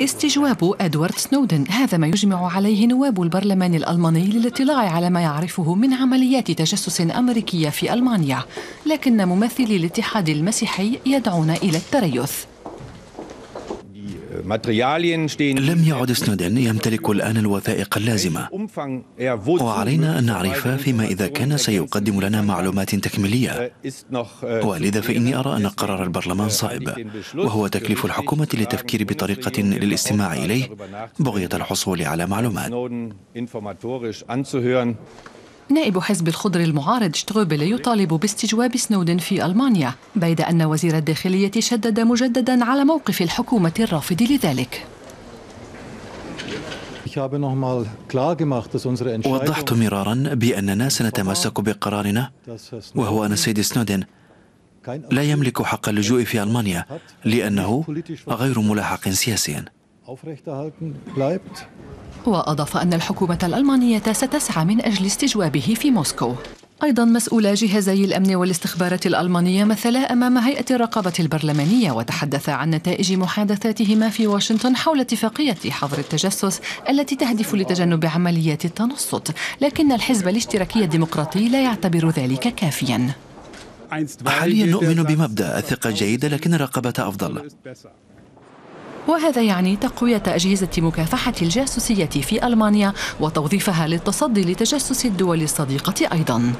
استجواب أدوارد سنودن. هذا ما يجمع عليه نواب البرلمان الألماني للاطلاع على ما يعرفه من عمليات تجسس أمريكية في ألمانيا لكن ممثلي الاتحاد المسيحي يدعون إلى التريث. لم يعد سنودن يمتلك الآن الوثائق اللازمة. وعلينا أن نعرف فيما إذا كان سيقدم لنا معلومات تكميلية. ولذا فإني أرى أن قرار البرلمان صائب وهو تكليف الحكومة للتفكير بطريقة للاستماع إليه بغية الحصول على معلومات. نائب حزب الخضر المعارض شتغوبل يطالب باستجواب سنودن في ألمانيا بيد أن وزير الداخلية شدد مجددا على موقف الحكومة الرافض لذلك. وضحت مرارا بأننا سنتمسك بقرارنا وهو أن السيد سنودن لا يملك حق اللجوء في ألمانيا لأنه غير ملاحق سياسيا. وأضاف أن الحكومة الألمانية ستسعى من أجل استجوابه في موسكو. أيضا مسؤولا جهازي الأمن والاستخبارات الألمانية مثلا أمام هيئة الرقابة البرلمانية وتحدث عن نتائج محادثاتهما في واشنطن حول اتفاقية حظر التجسس التي تهدف لتجنب عمليات التنصت لكن الحزب الاشتراكي الديمقراطي لا يعتبر ذلك كافيا. حاليا نؤمن بمبدأ الثقة جيدة لكن الرقابة أفضل. وهذا يعني تقوية أجهزة مكافحة الجاسوسية في ألمانيا وتوظيفها للتصدي لتجسس الدول الصديقة أيضاً.